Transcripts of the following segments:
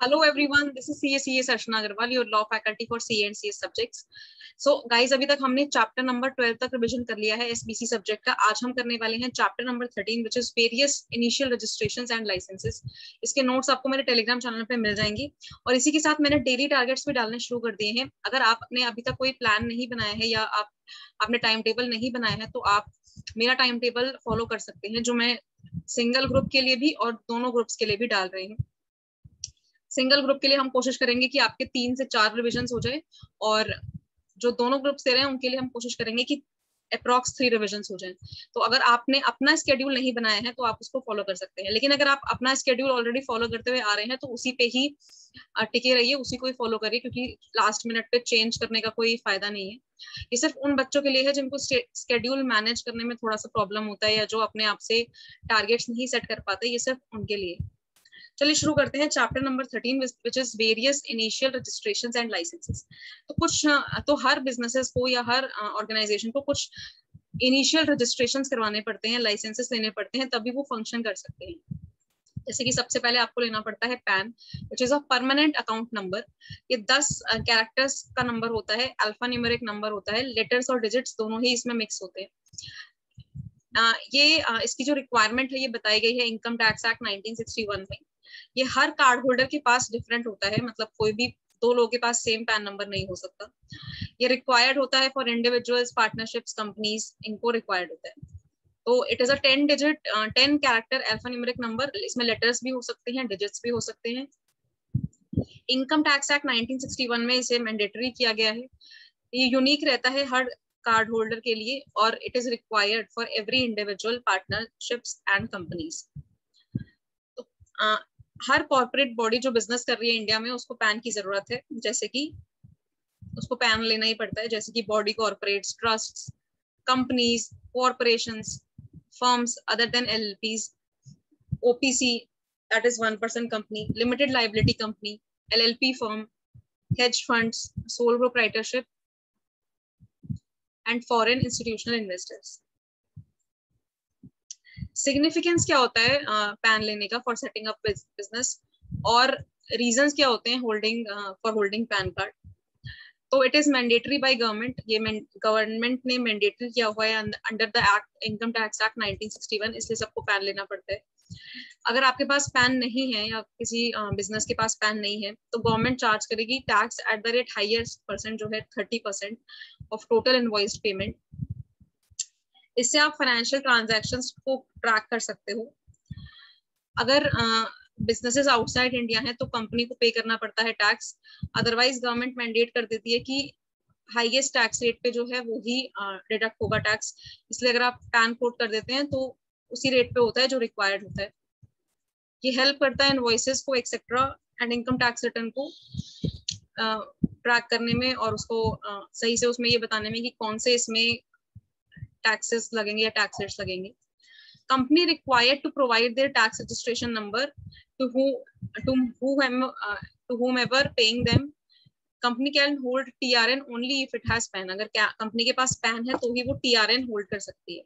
Hello everyone, this is CA Sarshana Agarwal, your law faculty for CA and CS subjects. So guys, अभी तक हमने chapter number 12 तक revision कर लिया है एसबीसी सब्जेक्ट का। आज हम करने वाले हैं chapter number 13 which is various initial registration and licences इसके नोट्स आपको मेरे टेलीग्राम चैनल पे मिल जाएँगे। और इसी के साथ मैंने डेली टारगेट्स भी डालने शुरू कर दिए हैं। अगर आपने अभी तक कोई प्लान नहीं बनाया है या आप आपने टाइम टेबल नहीं बनाया है तो आप मेरा टाइम टेबल फॉलो कर सकते हैं जो मैं सिंगल ग्रुप के लिए भी और दोनों ग्रुप्स के लिए भी डाल रही हूँ। सिंगल ग्रुप के लिए हम कोशिश करेंगे कि आपके तीन से चार रिविजन हो जाए और जो दोनों ग्रुप्स दे रहे हैं, उनके लिए हम कोशिश करेंगे कि अप्रॉक्स थ्री रिविजन हो जाए। तो अगर आपने अपना स्केड्यूल नहीं बनाया है तो आप उसको फॉलो कर सकते हैं। लेकिन अगर आप अपना स्केड्यूल ऑलरेडी फॉलो करते हुए आ रहे हैं तो उसी पे ही टिके रहिए, उसी को ही फॉलो करिए, क्योंकि लास्ट मिनट पे चेंज करने का कोई फ़ायदा नहीं है। ये सिर्फ़ उन बच्चों के लिए है जिनको स्केड्यूल मैनेज करने में थोड़ा सा प्रॉब्लम होता है या जो अपने आप से टारगेट्स नहीं सेट कर पाते, ये सिर्फ़ उनके लिए। चलिए शुरू करते हैं chapter number thirteen which is various initial registration and licences तो कुछ तो हर बिजनेसेस को या हर ऑर्गेनाइजेशन को कुछ इनिशियल रजिस्ट्रेशन करवाने पड़ते हैं लाइसेंसेस लेने पड़ते हैं तभी वो फ़ंक्शन कर सकते हैं। जैसे कि सबसे पहले आपको लेना पड़ता है PAN which is a permanent account number ये दस कैरेक्टर्स का नंबर होता है अल्फ़ा न्यूमेरिक नंबर होता है लेटर्स और डिजिट्स दोनों ही इसमें मिक्स होते हैं। uh, ये uh, इसकी जो रिक्वायरमेंट है ये बताई गई है इनकम टैक्स एक्ट 1961 में। ये हर कार्ड होल्डर के पास डिफरेंट होता है मतलब कोई भी दो लोगों के पास सेम पैन नंबर नहीं हो सकता। ये रिक्वायर्ड होता है फॉर इंडिविजुअल्स पार्टनरशिप्स कंपनीज़ इनको रिक्वायर्ड होता है। तो it is a ten digit ten character alphanumeric number इसमें लेटर्स भी हो सकते हैं डिजिट्स भी हो सकते हैं। इनकम टैक्स एक्ट 1961 में इसे मैंडेटरी किया गया है। ये यूनिक रहता है हर कार्ड होल्डर के लिए और it is required for every individual partnerships and companies her corporate body जो बिज़नेस कर रही है इंडिया में, उसको पैन की ज़रूरत है। जैसे कि उसको पैन लेना ही पड़ता है। जैसे कि body corporate trust companies corporation firms other than L Ps OPC that is one person company limited liability company L L P firm hedge fund sole proprietorship and foreign institutional investors significance क्या होता है PAN लेने का for setting up business और reasons क्या होते हैं holding for holding PAN card तो it is mandatory by government ये गवर्नमेंट ने मैंडेटरी किया हुआ है under the act income tax act 1961 इसलिए सबको पैन लेना पड़ता है। अगर आपके पास पैन नहीं है या किसी बिज़नेस के पास पैन नहीं है तो गवर्नमेंट चार्ज करेगी tax at the rate highest percent जो है thirty percent of total invoice payment इससे आप फाइनेंशियल ट्रांजेक्शन को ट्रैक कर सकते हो। अगर बिजनेसेस आउटसाइड इंडिया है तो कंपनी को पे करना पड़ता है टैक्स अदरवाइज़ गवर्नमेंट मैंडेट कर देती है कि हाईएस्ट टैक्स रेट पे जो है वो ही डिडक्ट होगा टैक्स इसलिए अगर आप पैन कोड कर देते हैं तो उसी रेट पे होता है जो रिक्वायर्ड होता है। ये हेल्प करता है इनवॉइसेस को etcetera and income tax return को ट्रैक करने में और उसको uh, सही से उसमें ये बताने में कि कौन से इसमें टैक्सेस लगेंगे या टैक्स रेट्स लगेंगे। Company required to provide their tax registration number to who uh, to whomever paying them company can hold TRN only if it has PAN अगर कंपनी के पास पैन है तो ही वो टीआरएन होल्ड कर सकती है।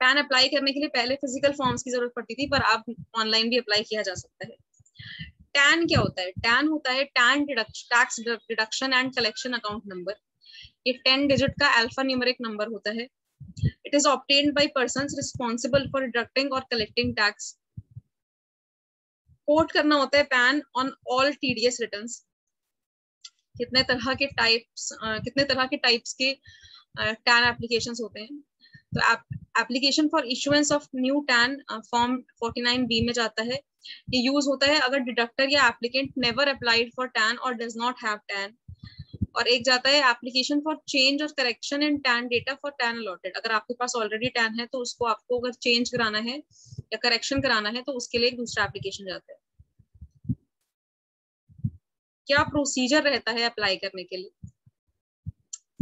पैन अप्लाई करने के लिए पहले फ़िज़िकल फॉर्म्स की ज़रूरत पड़ती थी पर अब ऑनलाइन भी अप्लाई किया जा सकता है। टैन क्या होता है? टैन होता है TAN tax deduction and collection account number ये टेन डिजिट का अल्फ़ा न्यूमेरिक नंबर होता है। It is obtained by persons responsible for deducting और कलेक्टिंग टैक्स कोट करना होता है PAN on all TDS returns कितने तरह के टाइप्स कितने तरह के टाइप्स के टैन एप्लीकेशंस होते हैं। तो application for issuance of new TAN form 49 B में जाता है। ये यूज़ होता है अगर डिडक्टर या applicant never applied for TAN और डज नॉट हैव टैन और एक जाता है एप्लीकेशन फॉर चेंज और correction in TAN data for TAN allotted अगर आपके पास ऑलरेडी टैन है तो उसको आपको अगर चेंज कराना है या करेक्शन कराना है तो उसके लिए एक दूसरा एप्लीकेशन जाता है। क्या प्रोसीजर रहता है अप्लाई करने के लिए?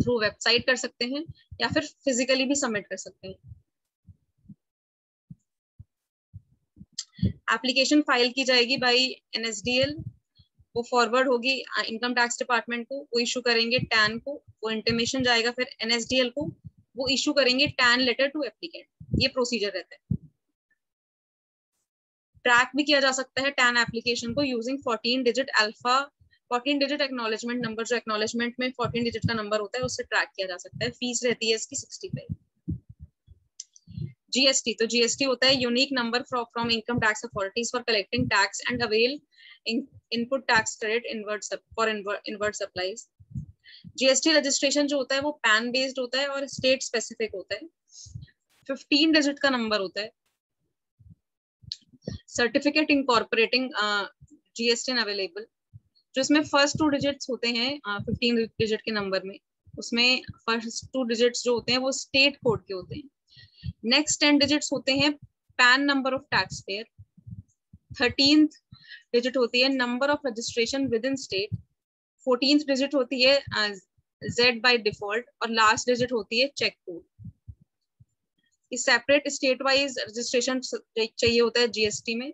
थ्रू वेबसाइट कर सकते हैं या फिर फिजिकली भी सबमिट कर सकते हैं। एप्लीकेशन फ़ाइल की जाएगी बाई एनएसडीएल वो फॉरवर्ड होगी इनकम टैक्स डिपार्टमेंट को, वो इशू करेंगे टैन को, वो इंटीमेशन जाएगा फिर एनएसडीएल को, वो इशू करेंगे टैन लेटर टू एप्लीकेंट ये प्रोसीजर रहता है। ट्रैक भी किया जा सकता है टैन एप्लीकेशन को using 14 digit alpha 14 digit acknowledgement number जो एक्नोलेजमेंट में 14 डिजिट का नंबर होता है, उससे ट्रैक किया जा सकता है। फ़ीस रहती है इसकी 65 जीएसटी तो जीएसटी होता है unique number from income tax authorities for collecting tax and avail input tax credit invert for invert supplies GST registration जो होता है वो पैन बेस्ड होता है और स्टेट स्पेसिफिक होता है. 15 डिजिट का नंबर होता है. सर्टिफिकेट इंकॉर्पोरेटिंग जीएसटी अवेलेबल जो इसमें फ़र्स्ट टू डिजिट्स होते हैं फिफ्टीन uh, डिजिट के नंबर में उसमें फ़र्स्ट टू डिजिट्स जो होते हैं वो स्टेट कोड के होते हैं. नेक्स्ट टेन डिजिट्स होते हैं PAN number of tax payer thirteen digit होती है number of registration within state fourteen digit होती है जेड बाय डिफ़ॉल्ट और लास्ट डिजिट होती है check code separate state wise registration चाहिए होता है जीएसटी में।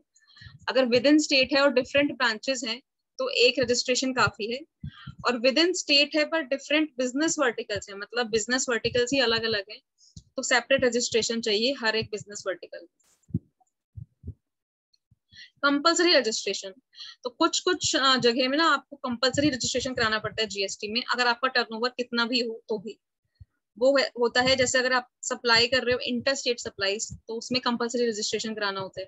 अगर विद इन स्टेट है और डिफरेंट ब्रांचेस हैं तो एक रजिस्ट्रेशन काफ़ी है। और विद इन स्टेट है, पर डिफरेंट बिज़नेस वर्टिकल्स है मतलब बिज़नेस वर्टिकल्स ही अलग अलग है तो सेपरेट रजिस्ट्रेशन चाहिए हर एक बिज़नेस वर्टिकल कंपल्सरी रजिस्ट्रेशन तो कुछ कुछ जगह में ना आपको कंपल्सरी रजिस्ट्रेशन कराना पड़ता है जीएसटी में। अगर आपका टर्नओवर कितना भी हो तो भी। वो होता है जैसे अगर आप सप्लाई कर रहे हो इंटर स्टेट सप्लाईज तो उसमें कंपल्सरी रजिस्ट्रेशन कराना होता है।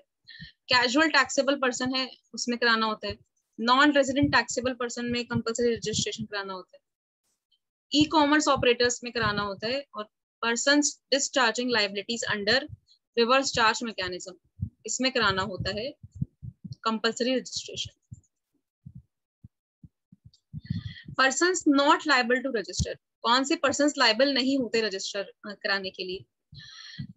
कैजुअल टैक्सेबल पर्सन है, उसमें कराना होता है। नॉन रेजिडेंट टैक्सेबल पर्सन में कंपल्सरी रजिस्ट्रेशन कराना होता है। ई कॉमर्स ऑपरेटर्स में कराना होता है और person discharging liabilities under reverse charge mechanism इसमें कराना होता है। Compulsory registration person not liable to register कौन से पर्सन लाइबल नहीं होते रजिस्टर कराने के लिए?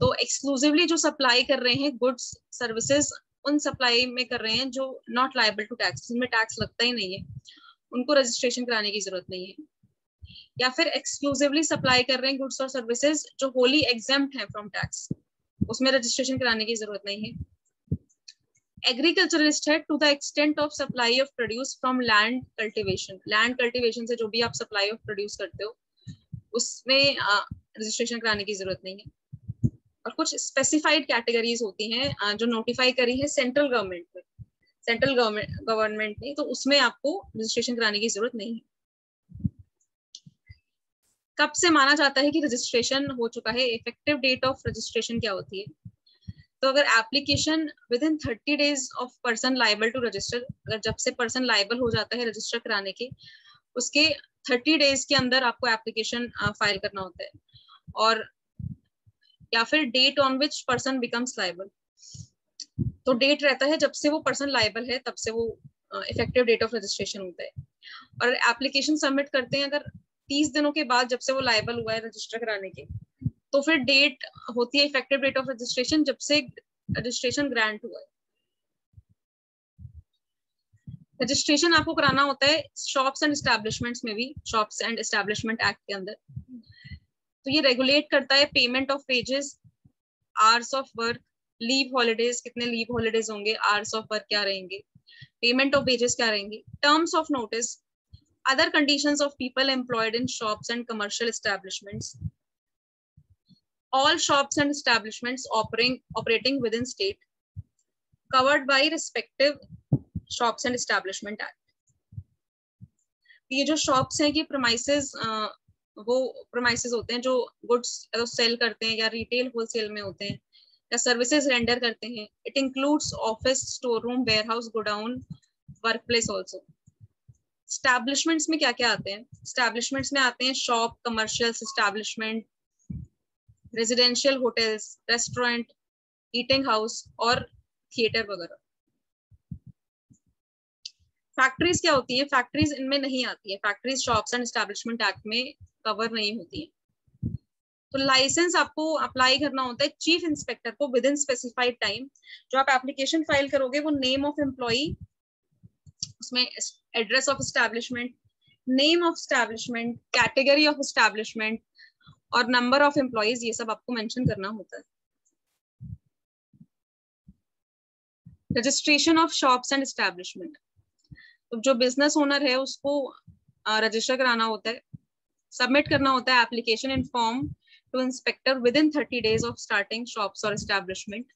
तो एक्सक्लूसिवली जो सप्लाई कर रहे हैं गुड्स सर्विसेज़ उन सप्लाई में कर रहे हैं जो नॉट लाइबल टू टैक्स जिनमें टैक्स लगता ही नहीं है, उनको रजिस्ट्रेशन कराने की ज़रूरत नहीं है। या फिर एक्सक्लूसिवली सप्लाई कर रहे हैं गुड्स और सर्विसेज़ जो होली एग्ज़ाम है फ्रॉम टैक्स उसमें रजिस्ट्रेशन कराने की ज़रूरत नहीं है। एग्रीकल्चरिस्ट है to the extent of supply of produce from land cultivation land cultivation से जो भी आप सप्लाई ऑफ़ प्रोड्यूस करते हो, उसमें रजिस्ट्रेशन कराने की ज़रूरत नहीं है। और कुछ स्पेसिफाइड कैटेगरीज होती हैं जो नोटिफाई करी है सेंट्रल गवर्नमेंट में सेंट्रल गवर्नमेंट ने तो उसमें आपको रजिस्ट्रेशन कराने की ज़रूरत नहीं है। कब से माना जाता है कि रजिस्ट्रेशन हो चुका है? इफ़ेक्टिव डेट ऑफ़ रजिस्ट्रेशन क्या होती है? तो अगर application within thirty days of person liable to register अगर जब से पर्सन लाइबल हो जाता है रजिस्टर कराने के, उसके थर्टी डेज़ के अंदर आपको एप्लीकेशन फ़ाइल करना होता है। और या फिर date on which person becomes liable तो डेट रहता है जब से वो पर्सन लाइबल है, तब से वो इफ़ेक्टिव डेट ऑफ़ रजिस्ट्रेशन होता है। और एप्लीकेशन सबमिट करते हैं अगर तीस दिनों के बाद जब से वो लाइबल हुआ है रजिस्टर कराने के। तो फिर डेट होती है इफ़ेक्टिव डेट ऑफ़ रजिस्ट्रेशन जब से रजिस्ट्रेशन ग्रांट हुआ है। रजिस्ट्रेशन आपको कराना होता है शॉप्स एंड एस्टेब्लिशमेंट्स में भी शॉप्स एंड एस्टेब्लिशमेंट एक्ट के अंदर। तो ये रेगुलेट करता है payment of wages hours of work leave holidays कितने लीव हॉलीडेज होंगे आवर्स ऑफ़ वर्क क्या रहेंगे पेमेंट ऑफ़ वेजेस क्या रहेंगे terms of notice other conditions of people employed in shops and commercial establishments all shops and establishments operating operating within state, covered by respective shops and establishment act ये जो shops हैं कि premises वो premises होते हैं जो goods sale करते हैं या रिटेल होलसेल में होते हैं, या सर्विसेज़ रेंडर करते हैं। Store room warehouse godown workplace also establishments में क्या क्या आते हैं? स्टैब्लिशमेंट्स में आते हैं shop commercial establishment residential hotels restaurant eating house और थिएटर वगैरह। फैक्ट्रीज क्या होती है? फैक्ट्रीज इनमें नहीं आती है। Factories shops and establishment act में कवर नहीं होती है। तो लाइसेंस आपको अप्लाई करना होता है चीफ इंस्पेक्टर को विद इन स्पेसिफाइड टाइम जो आप एप्लीकेशन फ़ाइल करोगे, वो नेम ऑफ़ एम्प्लॉई उसमें address of establishment name of establishment category of establishment और नंबर ऑफ़ एम्प्लॉयज़ ये सब आपको मेंशन करना होता है। Registration of shops and establishment तो जो बिज़नेस ओनर है, उसको रजिस्टर कराना होता है। सबमिट करना होता है application in form to inspector within thirty days of starting shops और एस्टेब्लिशमेंट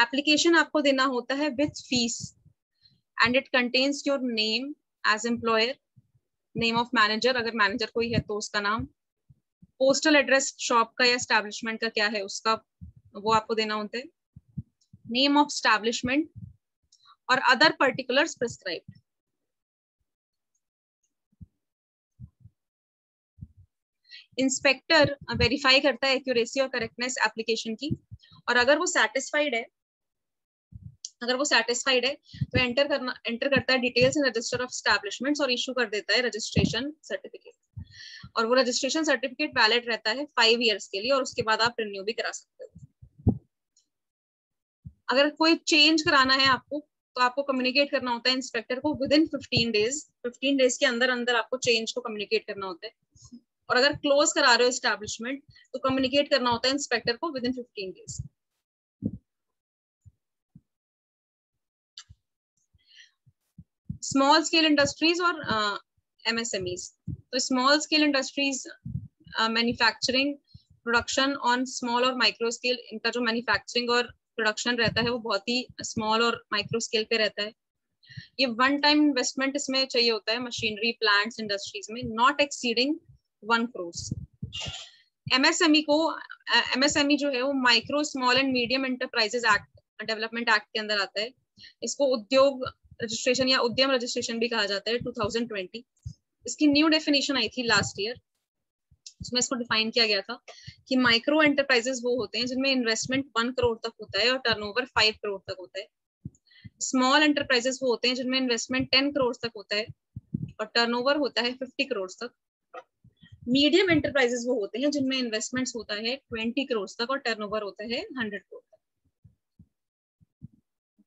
एप्लीकेशन आपको देना होता है with fees and it contains your name as employer name of manager अगर मैनेजर कोई है तो उसका नाम। पोस्टल एड्रेस शॉप का या स्टैब्लिशमेंट का क्या है, उसका वो आपको देना होता है। नेम ऑफ़ स्टैब्लिशमेंट और other particulars prescribed inspector verify करता है एक्यूरेसी और करेक्टनेस एप्लीकेशन की और अगर वो सेटिस्फाइड है, अगर वो सेटिस्फाइड है तो एंटर करना एंटर करता है details in register of establishments और इशू कर देता है रजिस्ट्रेशन सर्टिफिकेट और वो रजिस्ट्रेशन सर्टिफिकेट वैलिड रहता है फाइव ईयर्स के लिए और उसके बाद आप रिन्यू भी करा सकते हो। अगर कोई चेंज कराना है आपको तो आपको कम्युनिकेट करना होता है इंस्पेक्टर को within fifteen days fifteen days के अंदर अंदर आपको चेंज को कम्युनिकेट करना होता है। और अगर क्लोज करा रहे हो स्टैब्लिशमेंट तो कम्युनिकेट करना होता है इंस्पेक्टर को within fifteen days small scale industries और एमएसएमईज तो small scale industries manufacturing production on small और माइक्रो स्केल इनका जो मैन्युफैक्चरिंग और प्रोडक्शन रहता है, वो बहुत ही स्मॉल और माइक्रो स्केल पे रहता है। ये वन टाइम इन्वेस्टमेंट इसमें चाहिए होता है मशीनरी प्लांट्स इंडस्ट्रीज़ में not exceeding one crores MSME को एमएसएमई जो है, वो micro small and medium enterprises act development act के अंदर आता है। इसको उद्योग रजिस्ट्रेशन या उद्यम रजिस्ट्रेशन भी कहा जाता है 2020 इसकी न्यू डेफिनेशन आई थी लास्ट ईयर उसमें इसको डिफाइन किया गया था कि माइक्रो एंटरप्राइजेस वो होते हैं जिनमें इन्वेस्टमेंट वन करोड़ तक होता है और टर्नओवर फाइव करोड़ तक होता है। स्मॉल एंटरप्राइजेस वो होते हैं जिनमें इन्वेस्टमेंट टेन करोड़ तक होता है और टर्नओवर होता है फिफ्टी करोड़ तक। मीडियम एंटरप्राइजेस वो होते हैं जिनमें इन्वेस्टमेंट्स होता है ट्वेंटी करोड़ तक और टर्नओवर होता है हंड्रेड करोड़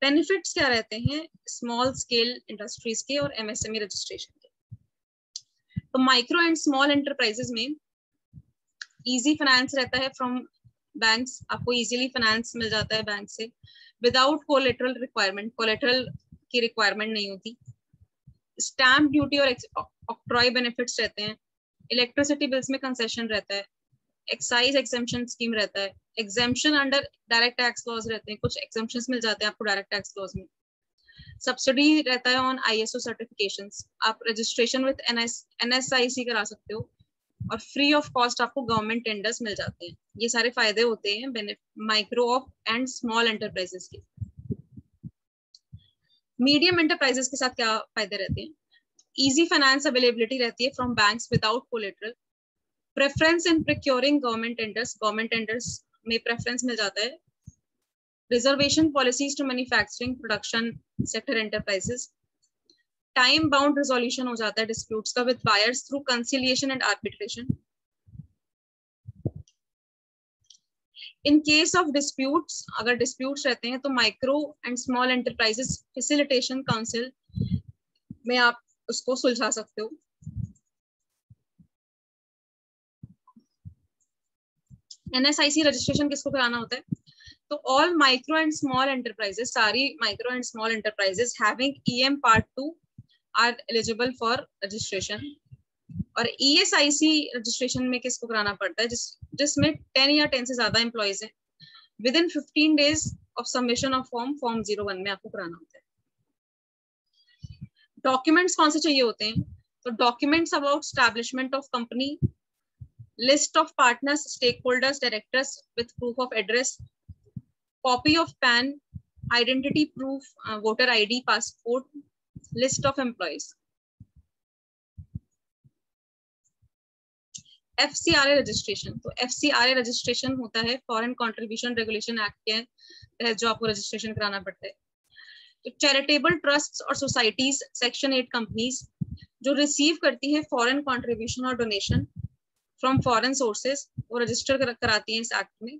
बेनिफिट्स क्या रहते हैं? स्मॉल स्केल इंडस्ट्रीज़ के और एमएसएमई रजिस्ट्रेशन के। तो माइक्रो एंड स्मॉल एंटरप्राइजेस में इजी फाइनेंस रहता है फ्रॉम बैंक्स आपको इजीली फाइनेंस मिल जाता है बैंक से। विदाउट कोलेटरल रिक्वायरमेंट कोलेटरल की रिक्वायरमेंट नहीं होती। स्टैम्प ड्यूटी और ऑक्ट्रॉय बेनिफिट्स रहते हैं। इलेक्ट्रिसिटी बिल्स में कंसेशन रहता है। एक्साइज एग्जामेशन स्कीम रहता है। Exemption under direct tax laws रहते हैं। कुछ एग्जामेशन मिल जाते हैं आपको डायरेक्ट टैक्स लॉज में। सब्सिडी रहता है ऑन आईएसओ सर्टिफिकेशन आप रजिस्ट्रेशन विद एनएसआईसी करा सकते हो। और फ्री ऑफ़ कॉस्ट आपको गवर्नमेंट टेंडर्स मिल जाते हैं। ये सारे फ़ायदे होते हैं micro of and small enterprises के। मीडियम एंटरप्राइजेस के साथ क्या फ़ायदे रहते हैं? इजी फाइनेंस अवेलेबिलिटी रहती है from banks without collateral preference in procuring government tenders government tenders में प्रेफरेंस मिल जाता है। Reservation policies to manufacturing production sector enterprises time bound resolution हो जाता है डिस्प्यूट्स का with buyers through conciliation and arbitration in case of disputes अगर disputes रहते हैं तो micro and small enterprises facilitation council में आप उसको सुलझा सकते हो। एनएसआईसी रजिस्ट्रेशन किसको कराना होता है? तो all micro and small enterprises सारी micro and small enterprises having EM part two are eligible for registration और ईएसआईसी e रजिस्ट्रेशन में किसको कराना पड़ता है? जिस, जिसमें टेन या टेन से ज़्यादा एम्प्लॉयज़ हैं। Within fifteen days of submission of form form zero one में आपको कराना होता है। डॉक्यूमेंट्स कौन से चाहिए होते हैं? तो documents about establishment of company list of partners, stakeholders, directors with proof of address, copy of PAN, identity proof, uh, voter ID, passport, list of employees. F C R A registration तो F C R A registration होता है foreign contribution regulation act के तहत जो आपको registration कराना पड़ता है तो चैरिटेबल ट्रस्ट और सोसाइटीज सेक्शन एट कंपनीज़ जो रिसीव करती है फॉरेन कॉन्ट्रीब्यूशन और डोनेशन फ्रॉम फॉरेन सोर्सेज वो रजिस्टर कर, कराती हैं इस एक्ट में।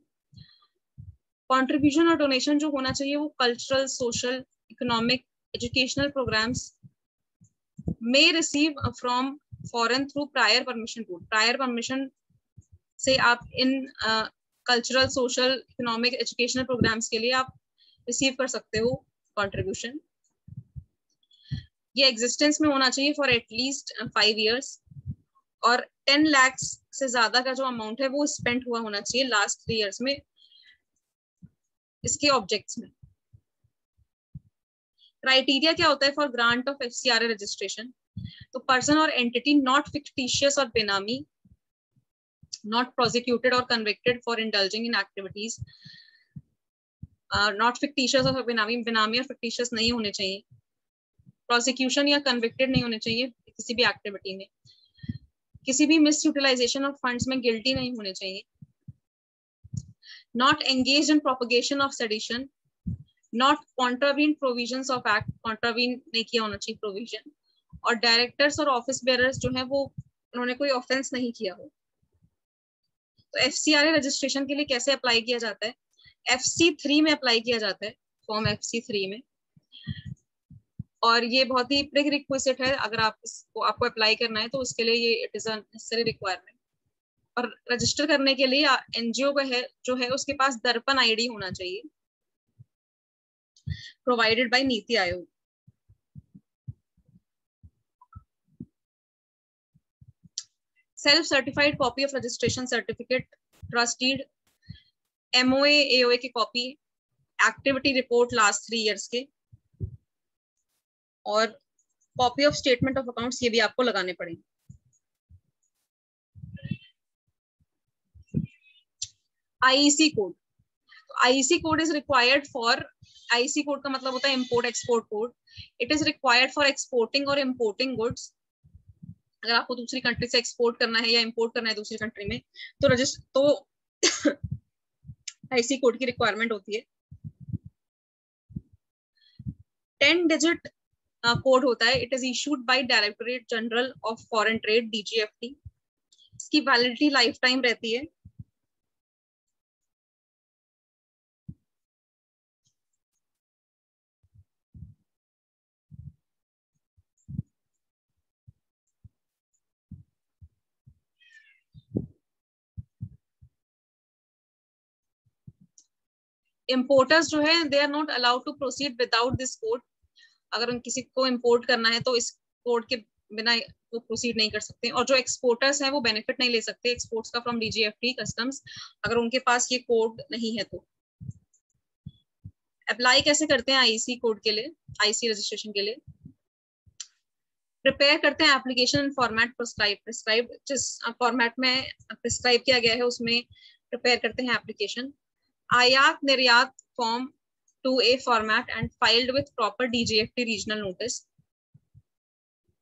कॉन्ट्रीब्यूशन और डोनेशन जो होना चाहिए वो cultural social economic educational programmes may receive from foreign through prior permission route prior permission से आप इन cultural social economic educational programmes के लिए आप रिसीव कर सकते हो कंट्रीब्यूशन ये एग्जिस्टेंस में होना चाहिए for at least five years और टेन लैक्स से ज़्यादा का जो अमाउंट है वो स्पेंड हुआ होना चाहिए लास्ट थ्री इयर्स में इसके ऑब्जेक्ट्स में। क्राइटेरिया क्या होता है for grant of FCRA registration तो पर्सन और एंटिटी नॉट फिक्टिशियस और benami prosecuted or convicted for indulging in activities uh, not fictitious or benami benami और fictitious नहीं होने चाहिए। Prosecution या convicted नहीं होने चाहिए किसी भी एक्टिविटी में। किसी भी मिसयूटिलाइजेशन ऑफ़ फंड्स में गिल्टी नहीं होने चाहिए। Not engaged in propagation of sedition. Not contravened provisions of act, contravene नहीं किया होना चाहिए provision. और डायरेक्टर्स और ऑफ़िस बेयरर्स जो है वो, उन्होंने कोई ऑफेंस नहीं किया हो। तो F C R A registration के लिए कैसे अप्लाई किया जाता है? एफ़ सी थ्री में अप्लाई किया जाता है फॉर्म एफ़ सी थ्री में। और ये बहुत ही प्रिक रिक्वेस्ट है, अगर आप इसको, आपको अप्लाई करना है तो उसके लिए ये इट इज़ अरी रिक्वायरमेंट और रजिस्टर करने के लिए एनजीओ का है, जो है, उसके पास दर्पण आईडी होना चाहिए। Provided by NITI Aayog. Self certified copy of registration certificate trust deed MOA AOA की copy activity report last three years के। और copy of statement of accounts ये भी आपको लगाने पड़ेंगे। IC code IC code is required for IC code का मतलब होता है import export code it is required for exporting और इम्पोर्टिंग गुड्स अगर आपको दूसरी कंट्री से एक्सपोर्ट करना है या इंपोर्ट करना है दूसरी कंट्री में तो रजिस्टर तो आईसी कोड की रिक्वायरमेंट होती है। टेन डिजिट कोड होता है it is issued by directorate general of foreign trade DGFT इसकी वैलिडिटी लाइफ टाइम रहती है। इम्पोर्टर्स जो है they are not allowed to proceed without this code अगर उन किसी को इम्पोर्ट करना है तो इस कोड के बिना वो प्रोसीड नहीं कर सकते। और जो एक्सपोर्टर्स हैं, वो बेनिफिट नहीं ले सकते एक्सपोर्ट्स का फ्रॉम डीजीएफटी कस्टम्स अगर उनके पास ये कोड नहीं है तो। अप्लाई कैसे करते हैं आईसी कोड के लिए आईसी रजिस्ट्रेशन के लिए? प्रिपेयर करते हैं एप्लीकेशन फॉर्मेट प्रिस्क्राइब प्रिस्क्राइब जिस फॉर्मेट में प्रिस्क्राइब किया गया है, उसमें प्रिपेयर करते हैं application Ayat Niryat form 2A format and filed with proper DGFT regional notice.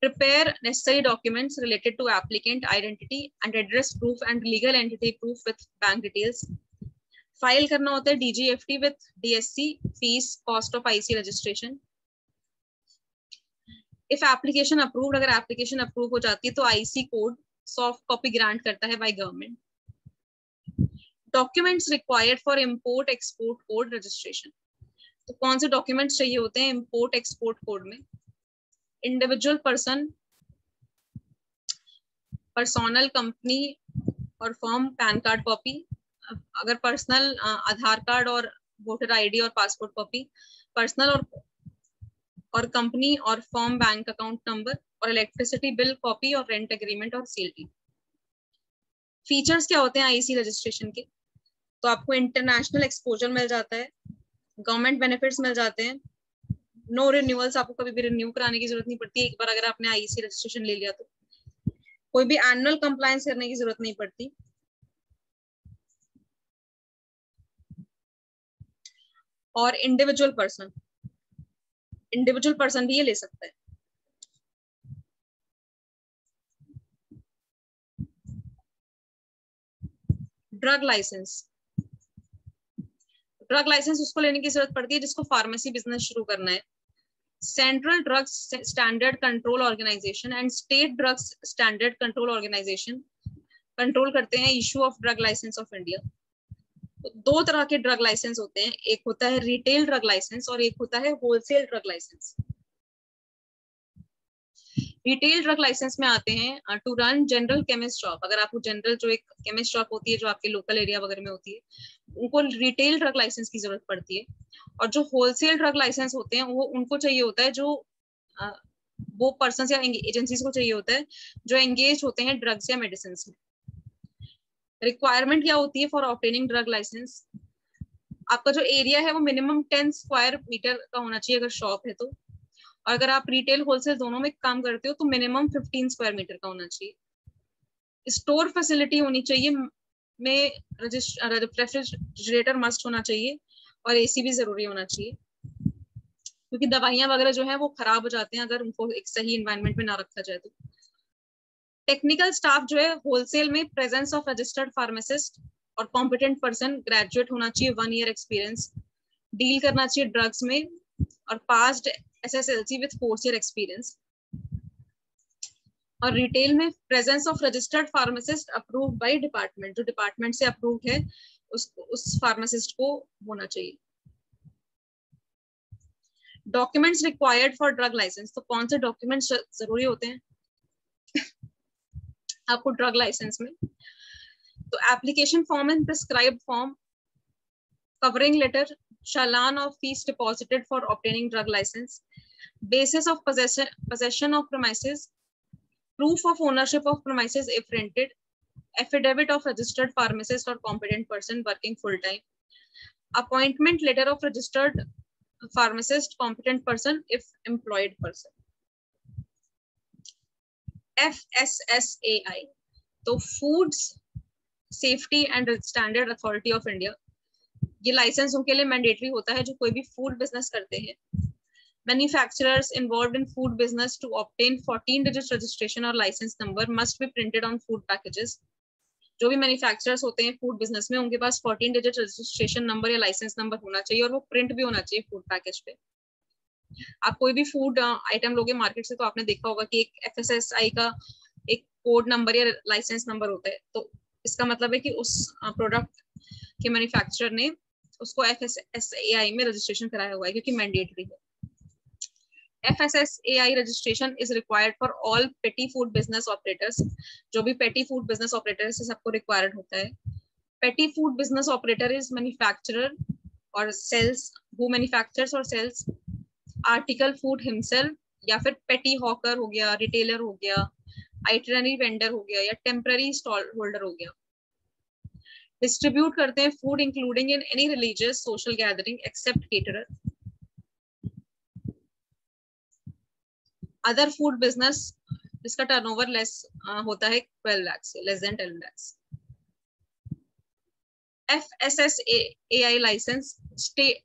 Prepare necessary documents related to applicant identity and address proof and legal entity proof with bank details. File करना होता है DGFT with DSC fees cost of IC registration. If application approved, अगर application approved हो जाती है तो IC code soft copy grant करता है by government. Documents required for import export code registration तो कौन से डॉक्यूमेंट्स चाहिए होते हैं इम्पोर्ट एक्सपोर्ट कोड में? इंडिविजुअल पर्सन पर्सोनल कंपनी और फॉर्म पैन कार्ड कॉपी अगर पर्सनल आधार कार्ड और वोटर आईडी और पासपोर्ट कॉपी पर्सनल और और कंपनी और फॉर्म बैंक अकाउंट नंबर और इलेक्ट्रिसिटी बिल कॉपी और रेंट एग्रीमेंट और सीएलटी फीचर्स क्या होते हैं आईसी रजिस्ट्रेशन के? तो आपको इंटरनेशनल एक्सपोजर मिल जाता है। गवर्नमेंट बेनिफिट्स मिल जाते हैं। नो रिन्यूअल्स आपको कभी भी रिन्यू कराने की ज़रूरत नहीं पड़ती। एक बार अगर आपने आईसी रजिस्ट्रेशन ले लिया तो। कोई भी एनुअल कंप्लायंस करने की ज़रूरत नहीं पड़ती। और इंडिविजुअल पर्सन इंडिविजुअल पर्सन भी ये ले सकता है। ड्रग लाइसेंस ड्रग लाइसेंस उसको लेने की ज़रूरत पड़ती है जिसको फार्मेसी बिज़नेस शुरू करना है। Central drugs standard control organisation and state drugs standard control organisation control करते हैं issue of drug licence of India दो तरह के ड्रग लाइसेंस होते हैं। एक होता है रिटेल ड्रग लाइसेंस और एक होता है wholesale drug licence retail drug licence में आते हैं to run general chemist shop अगर आपको जनरल जो एक केमिस्ट शॉप होती है जो आपके लोकल एरिया वगैरह में होती है उनको रिटेल ड्रग लाइसेंस की ज़रूरत पड़ती है। और जो होलसेल ड्रग लाइसेंस होते हैं वो उनको चाहिए होता है जो uh, वो पर्सन या एजेंसीज को चाहिए होता है जो एंगेज होते हैं ड्रग्स या मेडिसिन में। रिक्वायरमेंट क्या होती है फॉर ऑप्टेनिंग ड्रग लाइसेंस आपका जो एरिया है वो मिनिमम टेन स्क्वायर मीटर का होना चाहिए अगर शॉप है तो। और अगर आप रिटेल होलसेल दोनों में काम करते हो तो मिनिमम फिफ्टीन स्क्वायर मीटर का होना चाहिए। स्टोर फैसिलिटी होनी चाहिए, में रेफ्रिजरेटर मस्ट होना चाहिए, और एसी भी ज़रूरी होना चाहिए। क्योंकि दवाइयाँ वगैरह जो है, वो खराब हो जाते हैं, अगर उनको एक सही इन्वायरमेंट में ना रखा जाए तो। टेक्निकल स्टाफ जो है होलसेल में प्रेजेंस ऑफ़ रजिस्टर्ड फार्मासिस्ट और कॉम्पिटेंट पर्सन ग्रेजुएट होना चाहिए वन ईयर एक्सपीरियंस डील करना चाहिए ड्रग्स में। और passed S S L C with fourth year experience और रिटेल में presence of registered pharmacist approved by department जो डिपार्टमेंट से अप्रूव्ड है, उस उस फार्मासिस्ट को होना चाहिए। Documents required for drug licence तो कौन से डॉक्यूमेंट्स ज़रूरी होते हैं? आपको ड्रग लाइसेंस में। तो application form and prescribe form covering letter challan or fees deposited for obtaining drug license, basis of possession, possession of premises, proof of ownership of premises if rented, affidavit of registered pharmacist or competent person working full-time, appointment letter of registered pharmacist, competent person if employed person. FSSAI, the Foods Safety and Standard Authority of India, ये licence उनके लिए mandatory होता है जो कोई भी food business करते हैं। Manufacturers involve in food business to obtain 14 digit registration और licence number must be printed on food packages जो भी मैन्युफैक्चरर्स होते हैं फ़ूड बिज़नेस में, उनके पास 14 डिजिट रजिस्ट्रेशन नंबर या लाइसेंस नंबर होना चाहिए और वो प्रिंट भी होना चाहिए फ़ूड पैकेज पे। आप कोई भी फ़ूड आइटम लोगे मार्केट से तो आपने देखा होगा कि एक एफ़ का एक कोड नंबर या लाइसेंस नंबर होता है। तो इसका मतलब है कि उस प्रोडक्ट के मैन्युफैक्चरर ने उसको F S S A I में रजिस्ट्रेशन कराया हुआ है, क्योंकि मैंडेटरी है। F S S A I registration is required for all petty food business operators जो भी पेटी फ़ूड बिज़नेस ऑपरेटर है सबको रिक्वायर्ड होता है। Petty food business operator is manufacturer और सेल्स हु मैन्युफैक्चरर्स और सेल्स आर्टिकल फ़ूड हिमसेल्फ या फिर पेटी हॉकर हो गया रिटेलर हो गया आइटरनरी वेंडर हो गया, या टेम्पररी स्टॉल होल्डर हो गया। डिस्ट्रीब्यूट करते हैं food including in any religious social gathering except caterer other food business जिसका टर्नओवर लेस होता है 12 लाख से less than 10 lakh F S S A I licence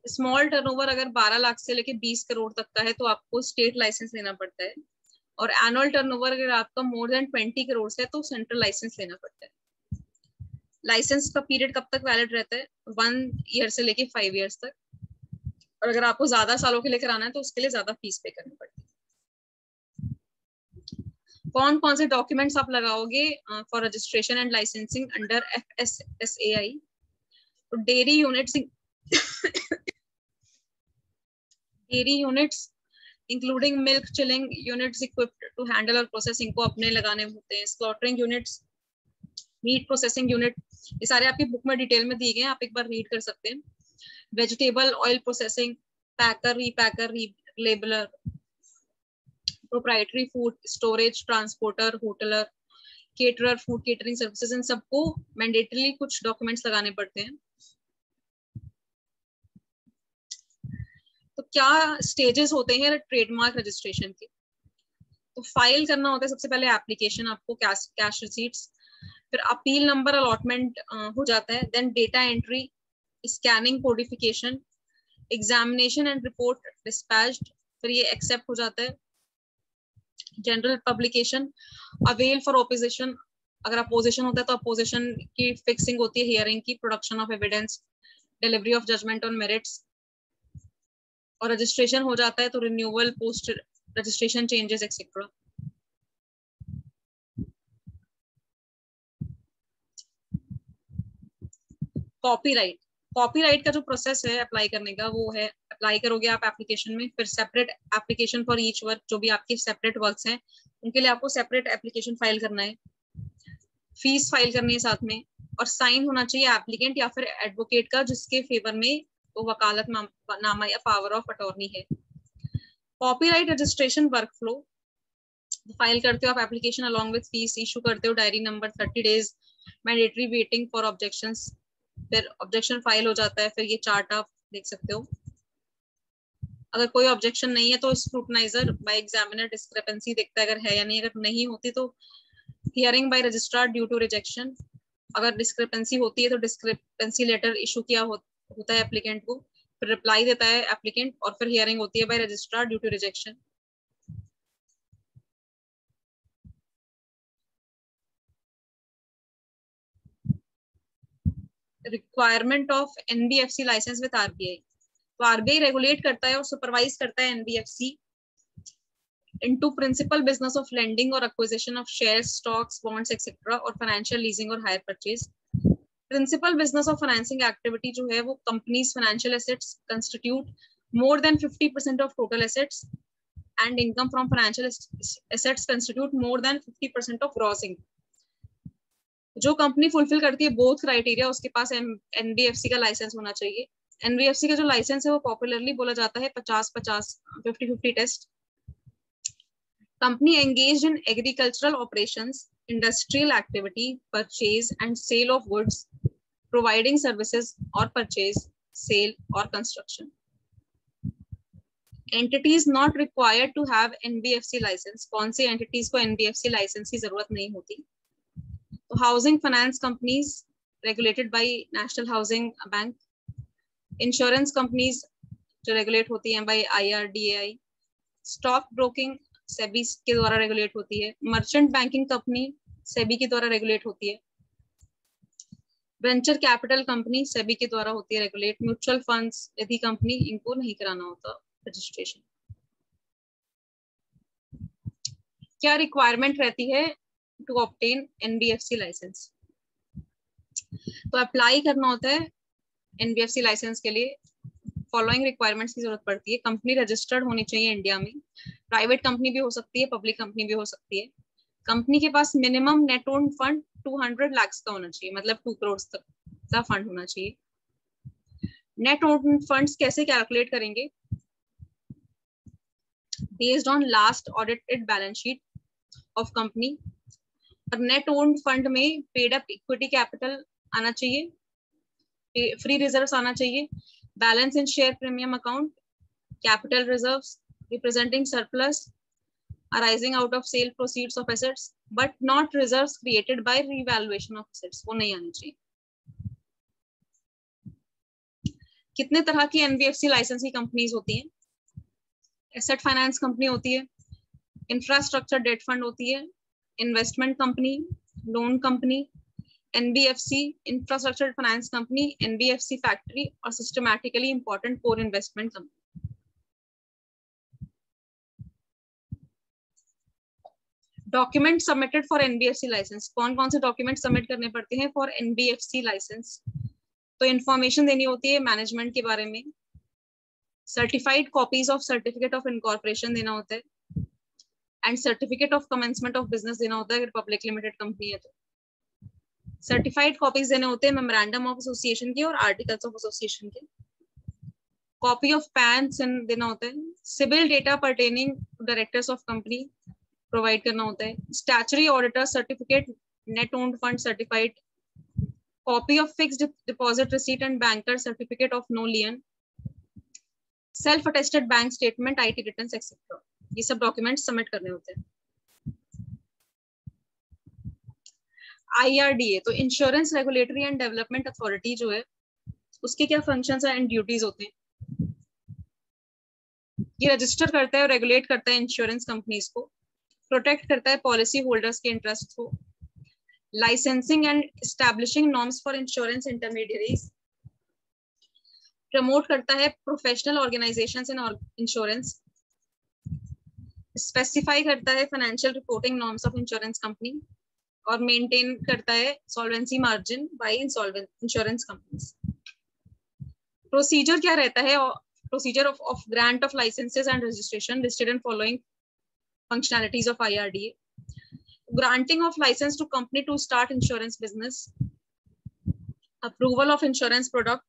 small turnover अगर 12 लाख से लेके 20 करोड़ तक का है तो आपको स्टेट लाइसेंस लेना पड़ता है। और एनुअल टर्नओवर अगर आपका मोर देन 20 करोड़ से है तो सेंट्रल लाइसेंस लेना पड़ता है। लाइसेंस का पीरियड कब तक वैलिड रहता है? वन ईयर से लेके फाइव ईयर्स तक। और अगर आपको ज़्यादा सालों के लिए कराना है तो उसके लिए ज़्यादा फ़ीस पे करनी पड़ती है। कौन कौन से डॉक्यूमेंट्स आप लगाओगे for registration and licensing under F S S A I dairy units dairy units including milk chilling units equipped to handle और प्रोसेसिंग को अपने लगाने होते हैं। Slaughtering units meat processing unit ये सारे आपकी बुक में डिटेल में दिए गए हैं, आप एक बार रीड कर सकते हैं। Vegetable oil processing packer repacker labeller proprietary food storage transporter hotelier caterer food catering services इन सबको मैंडेटरी कुछ डॉक्यूमेंट्स लगाने पड़ते हैं। तो क्या स्टेजेस होते हैं ट्रेडमार्क रजिस्ट्रेशन के? तो फ़ाइल करना होता है सबसे पहले एप्लीकेशन आपको कैश कैश रिसीट्स फिर अपील नंबर अलॉटमेंट हो जाता है then data entry scanning codification examination and report dispatched फिर ये एक्सेप्ट हो जाता है। General publication avail for opposition अगर अपोजिशन होता है तो अपोजिशन की फिक्सिंग होती है हियरिंग की production of evidence delivery of judgement on merits और रजिस्ट्रेशन हो जाता है तो renewal post registration changes etcetera copyright copyright का जो प्रोसेस है अप्लाई करने का, वो है अप्लाई करोगे आप एप्लीकेशन में, फिर separate application for each work जो भी आपके सेपरेट वर्क्स हैं, उनके लिए आपको सेपरेट एप्लीकेशन फ़ाइल करना है। फ़ीस फ़ाइल करनी है साथ में, और साइन होना चाहिए एप्लीकेंट या फिर एडवोकेट का, जिसके फेवर में वो वकालत नामा या पावर ऑफ़ अटॉर्नी है। Copyright registration work flow file करते हो आप application along with fees issue करते हो diary number thirty days mandatory waiting for objections फिर ऑब्जेक्शन फ़ाइल हो जाता है फिर ये चार्ट आप देख सकते हो। अगर कोई ऑब्जेक्शन नहीं है तो स्क्रूटनाइजर बाय एग्जामिनर डिस्क्रिपेंसी देखता है अगर है या नहीं। अगर नहीं होती तो hearing by registrar due to rejection अगर डिस्क्रिपेंसी होती है तो डिस्क्रिपेंसी लेटर इशू किया हो, होता है एप्लीकेंट को। फिर रिप्लाई देता है एप्लीकेंट और फिर हियरिंग होती है by registrar due to rejection requirement of NBFC licence with RBI तो आरबीआई रेगुलेट करता है और सुपरवाइज करता है NBFC into principal business of lending और acquisition of shares stocks bonds etcetera और फाइनेंशियल लीजिंग और hire purchase principal business of financing activity जो है वो companies financial assets constitute more than fifty percent of total assets and income from financial assets constitute more than fifty percent of gross income जो company fulfil करती है both criteria उसके पास NBFC का licence होना चाहिए। एनबीएफसी का जो licence है वो पॉपुलरली बोला जाता है पचास पचास fifty fifty test company engage in agricultural operation industrial activity purchase and sale of goods providing services और परचेज सेल और construction entities not required to have NBFC licence कौन सी एंटिटीज को एनबीएफसी लाइसेंस की ज़रूरत नहीं होती? तो housing finance companies regulated by national housing bank insurance companies जो रेगुलेट होती हैं by IRDAI stock broking SEBI के द्वारा रेगुलेट होती है. मर्चेंट बैंकिंग कंपनी सेबी के द्वारा रेगुलेट होती है. वेंचर कैपिटल कंपनी सेबी के द्वारा होती है रेगुलेट म्यूचुअल फंड्स यदि कंपनी इनको नहीं कराना होता रजिस्ट्रेशन क्या रिक्वायरमेंट रहती है? टू ऑप्टेन एनबीएफसी लाइसेंस तो अप्लाई करना होता है एनबीएफसी लाइसेंस के लिए। फॉलोइंग रिक्वायरमेंट्स की ज़रूरत पड़ती है। कंपनी रजिस्टर्ड होनी चाहिए इंडिया में। प्राइवेट कंपनी भी हो सकती है पब्लिक कंपनी भी हो सकती है। कंपनी के पास minimum net own fund 200 lakh का होना चाहिए। मतलब टू करोड़ तक का फंड होना चाहिए। नेट ओन फंड्स कैसे कैलकुलेट करेंगे? Based on last audited balance sheet of company और नेट ओन फंड में पेड अप इक्विटी कैपिटल आना चाहिए फ्री रिजर्व्स आना चाहिए balance in share premium account capital reserves representing surplus arising out of sale proceeds of assets, but not reserves created by revaluation of assets, वो नहीं आनी चाहिए। कितने तरह की एनबीएफसी लाइसेंस की कंपनीज़ होती हैं? एसेट फाइनेंस कंपनी होती है इंफ्रास्ट्रक्चर डेट फंड होती है investment company loan company NBFC infrastructure finance company NBFC factory और systematically important core investment company document submitted for NBFC licence कौन कौन से डॉक्यूमेंट सबमिट करने पड़ते हैं फॉर एनबीएफसी लाइसेंस तो इन्फॉर्मेशन देनी होती है मैनेजमेंट के बारे में. Certified copies of certificate of incorporation देना होता है. And certificate of commencement of business देना होता है, अगर पब्लिक लिमिटेड कंपनी है तो। सर्टिफाइड कॉपीज देने होते हैं मेमोरेंडम ऑफ़ एसोसिएशन के और आर्टिकल्स ऑफ़ एसोसिएशन के। कॉपी ऑफ़ पैन देना होता है। Civil data pertaining directors of company provide करना होता है। Statutory auditor certificate net owned fund certified copy of fixed deposit receipt and banker certificate of no lien self attested bank statement IT returns etcetera ये सब document submit करने होते हैं। IRDA तो insurance regulatory and development authority जो है, उसके क्या फ़ंक्शंस एंड ड्यूटीज़ होते हैं? ये रजिस्टर करता है और रेगुलेट करता है इंश्योरेंस कंपनीज़ को प्रोटेक्ट करता है पॉलिसी होल्डर्स के इंटरेस्ट को licensing and establishing norms for insurance intermediaries promote करता है professional organisation in insurance specify करता है financial reporting norms of insurance company और मेंटेन करता है solvency margin by insurance companies procedure क्या रहता है? Procedure of of grant of licences and registration listed and following functionalities of I granting of licence to company to start insurance business approval of insurance product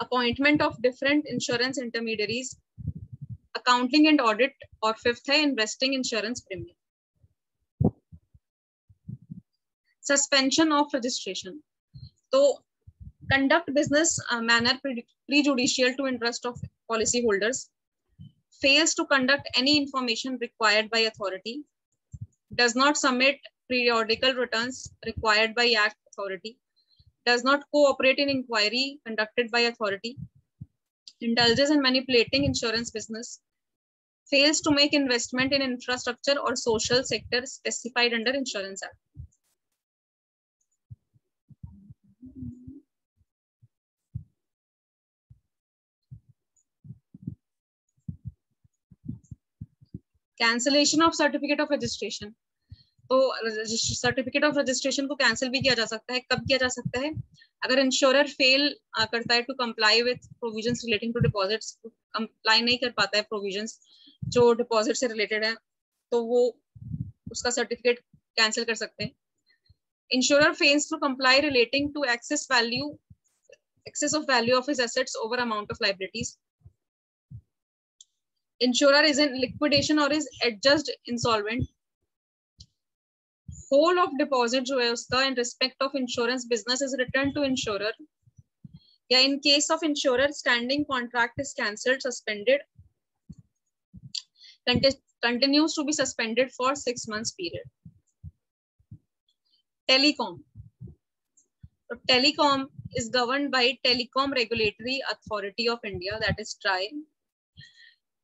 appointment of different insurance intermediaries Accounting and audit. और fifth है investing insurance premium. Suspension of registration तो conduct business uh, manner prejudicial to interest of policy holders fails to conduct any information required by authority does not submit periodical returns required by act authority does not cooperate in inquiry conducted by authority indulges in manipulating insurance business Fails to make investment in infrastructure or social sector specified under insurance act. Cancellation of certificate of registration तो certificate of registration को cancel भी किया जा सकता है। कब किया जा सकता है? अगर इंश्योरर फेल करता है to comply with provisions relating to deposits comply नहीं कर पाता है प्रोविजंस जो डिपॉजिट से रिलेटेड है तो वो उसका सर्टिफिकेट कैंसिल कर सकते हैं। Insurer fails to comply relating to excess value excess of value of his assets over amount of liabilities insurer is in liquidation और is adjust insolvent whole of deposit जो है उसका in respect of insurance business is return to insurer या in case of insurer standing contract is cancelled suspended continues to be suspended for six months period telecom so telecom is governed by telecom regulatory authority of india that is TRAI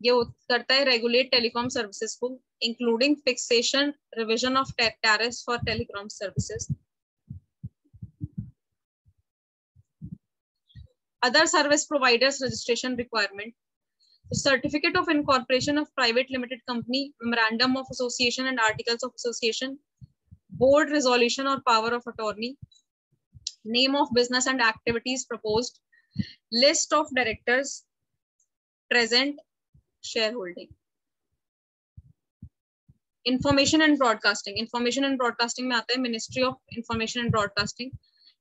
ये करता है regulate telecom services को including fixation revision of tariff for telecom services other service providers registration requirement the certificate of incorporation of private limited company memorandum of association and articles of association board resolution or power of attorney name of business and activities proposed list of directors present shareholding. Information and broadcasting. Information and broadcasting में आता है Ministry of Information and Broadcasting.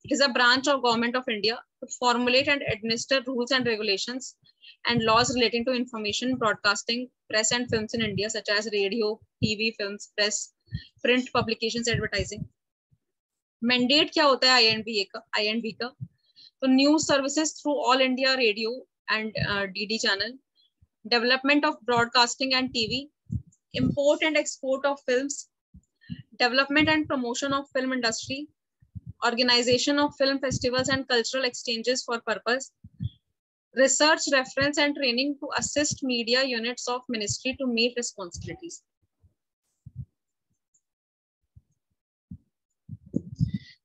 It is a branch of Government of India to formulate and administer rules and regulations and laws relating to information broadcasting, press and films in India, such as radio, TV, films, press, print publications, advertising. Mandate क्या होता है INB का? INB का? तो news services through all India radio and uh, DD channel development of broadcasting and TV, import and export of films, development and promotion of film industry, organization of film festivals and cultural exchanges for purpose, research, reference and training to assist media units of ministry to meet responsibilities.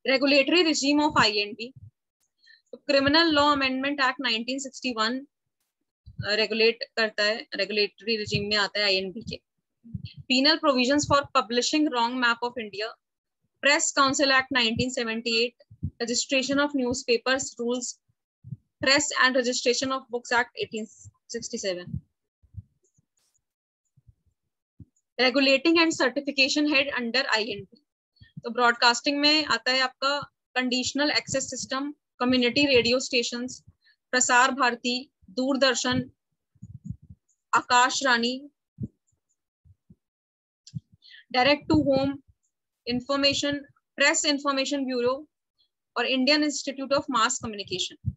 Regulatory regime of INB. Criminal Law Amendment Act 1961 regulate करता है regulatory regime में आता है I&B के penal provisions for publishing wrong map of india press council act 1978 registration of newspapers rules press and registration of books act 1867 regulating and certification head under inb तो broadcasting में आता है आपका conditional access system community radio station Prasar Bharati, Doordarshan, Akash Rani direct to home information press information bureau और Indian institute of mass communication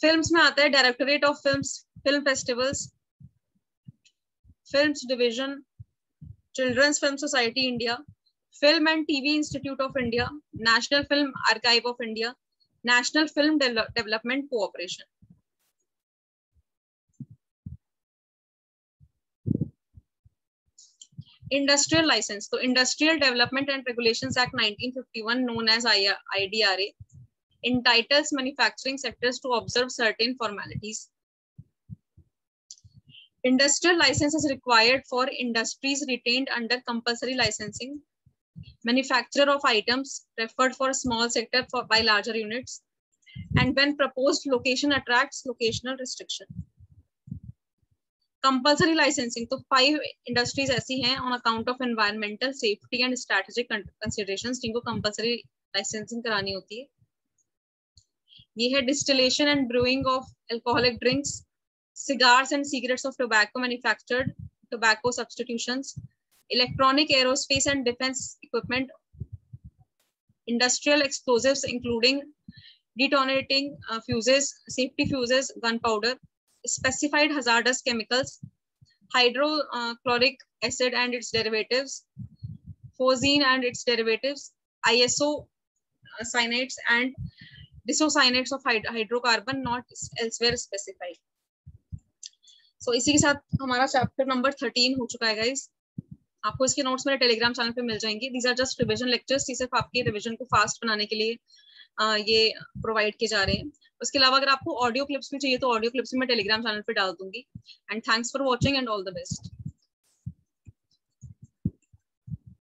film में आता है directorate of film film festivals film division children's film society India film and TV institute of India national film archive of India national film development cooperation industrial licence तो industrial development and regulation act 1951 known as IDRA IDRA, entitles manufacturing sectors to observe certain formalities. Industrial license is required for industries retained under compulsory licensing manufacture of items preferred for small sector for, by larger units, and when proposed location attracts locational restriction. Compulsory licensing, तो five industries ऐसी हैं on account of environmental safety and strategic considerations जिनको compulsory licensing करानी होती है. ये है distillation and brewing of alcoholic drinks, cigars and cigarettes of tobacco manufactured, tobacco substitutions, electronic aerospace and defense equipment, industrial explosives, including detonating uh, fuses, safety fuses, gunpowder, specified hazardous chemicals, hydrochloric acid and its derivatives, phosgene and its derivatives, ISO uh, cyanates and disocyanate of hydrocarbon not elsewhere specified. So इसी के साथ हमारा chapter number 13 हो चुका है guys आपको इसके notes मेरे टेलीग्राम चैनल पे मिल जाएँगे. These are just revision lectures ये सिर्फ़ आपके रिविजन को फास्ट बनाने के लिए आ, ये प्रोवाइड किए जा रहे हैं. उसके अलावा अगर आपको ऑडियो क्लिप्स भी चाहिए तो ऑडियो क्लिप्स मैं टेलीग्राम चैनल पे डाल दूँगी. And thanks for watching and all the best